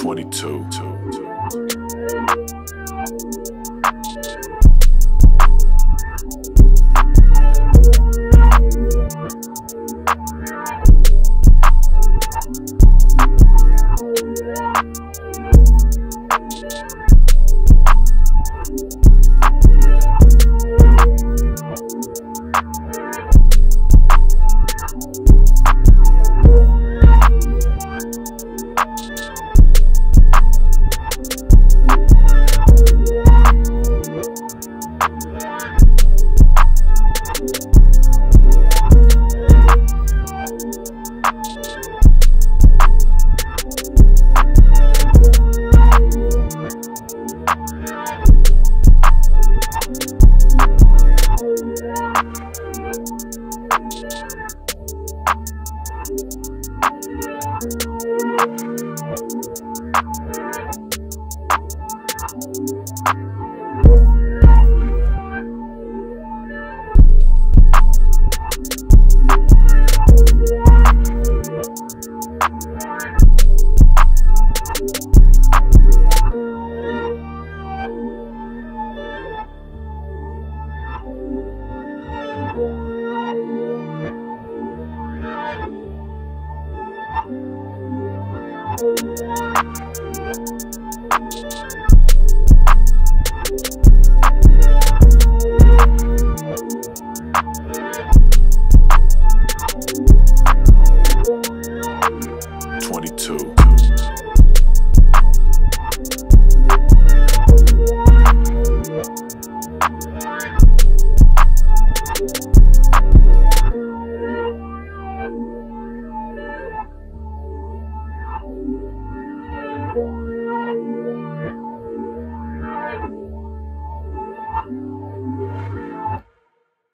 22.